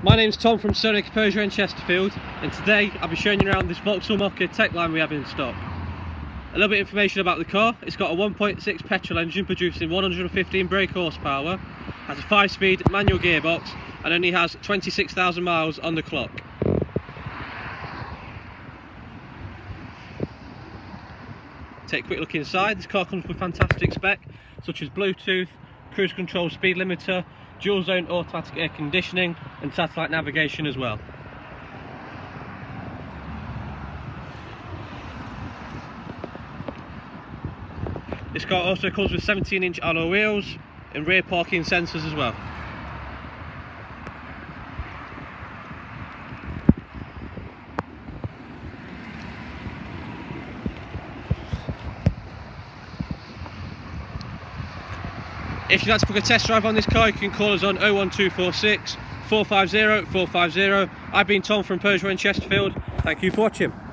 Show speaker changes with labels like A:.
A: My name's Tom from Stoneacre Peugeot in Chesterfield and today I'll be showing you around this Vauxhall Mokka Techline we have in stock. A little bit of information about the car, it's got a 1.6 petrol engine producing 115 brake horsepower, has a 5 speed manual gearbox and only has 26,000 miles on the clock. Take a quick look inside, this car comes with fantastic spec such as Bluetooth, cruise control speed limiter, dual zone automatic air conditioning and satellite navigation as well. This car also comes with 17 inch alloy wheels and rear parking sensors as well. If you'd like to book a test drive on this car, you can call us on 01246 450 450. I've been Tom from Peugeot in Chesterfield. Thank you for watching.